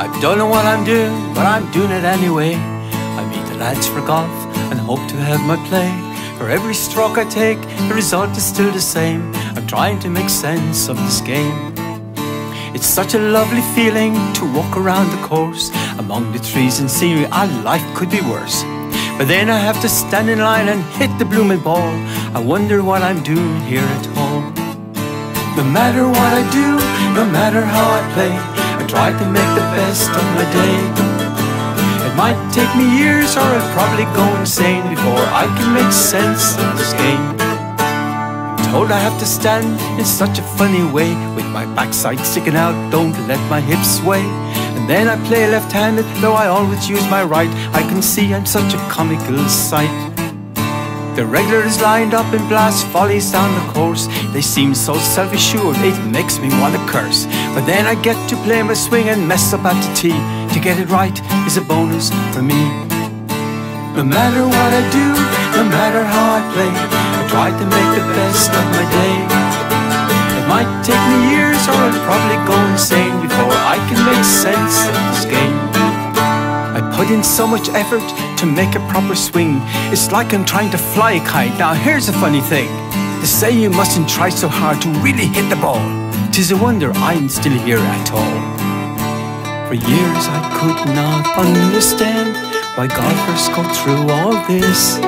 I don't know what I'm doing, but I'm doing it anyway. I meet the lads for golf and hope to have my play. For every stroke I take, the result is still the same. I'm trying to make sense of this game. It's such a lovely feeling to walk around the course Among the trees and scenery, our life could be worse But then I have to stand in line and hit the blooming ball I wonder what I'm doing here at home No matter what I do, no matter how I play try to make the best of my day. It might take me years or I'll probably go insane Before I can make sense of this game. Told I have to stand in such a funny way With my backside sticking out, don't let my hips sway. And then I play left-handed, though I always use my right. I can see I'm such a comical sight The regulars lined up in blast volleys down the course. They seem so self-assured, it makes me want to curse. But then I get to play my swing and mess up at the tee To get it right is a bonus for me. No matter what I do, no matter how I play I Try to make the best of my day. It might take me years or I'll probably go insane Before I can make sense put in so much effort to make a proper swing. It's like I'm trying to fly a kite. Now here's a funny thing. They say you mustn't try so hard to really hit the ball. Tis a wonder I'm still here at all. For years I could not understand Why golfers go through all this.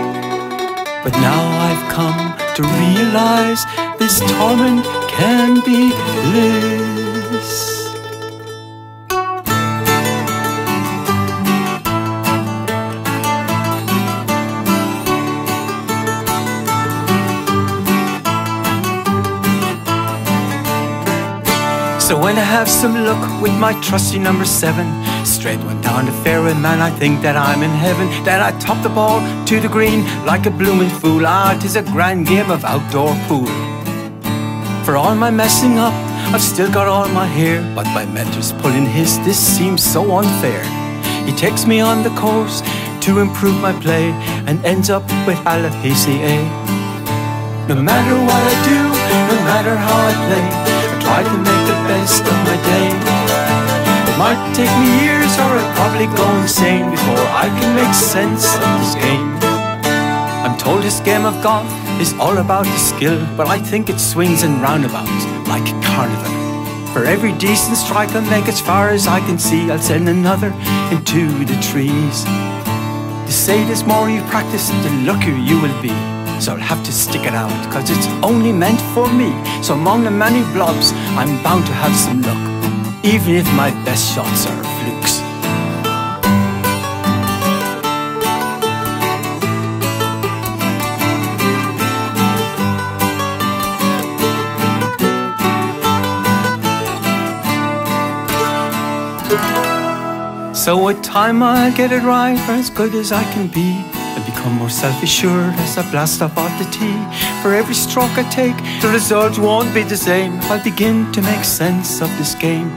But now I've come to realize this torment can be bliss. So when I have some luck with my trusty number seven Straight one down the fairway, man, I think that I'm in heaven Then I top the ball to the green. Like a blooming fool Ah, it is a grand game of outdoor pool. For all my messing up, I've still got all my hair But my mentor's pulling his, this seems so unfair. He takes me on the course to improve my play And ends up with PCA No matter what I do, no matter how I play I try to make best of my day. It might take me years or I'll probably go insane Before I can make sense of this game. I'm told this game of golf is all about the skill But I think it swings and roundabouts like a carnival. For every decent strike I make as far as I can see I'll send another into the trees. They say the more you practice, the luckier you will be so I'll have to stick it out, cause it's only meant for me. So among the many blobs, I'm bound to have some luck, even if my best shots are flukes. So with time I'll get it right, or as good as I can be become more self-assured as I blast off at the tee. For every stroke I take, the result won't be the same. I'll begin to make sense of this game.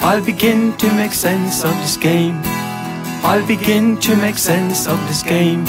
I'll begin to make sense of this game. I'll begin to make sense of this game.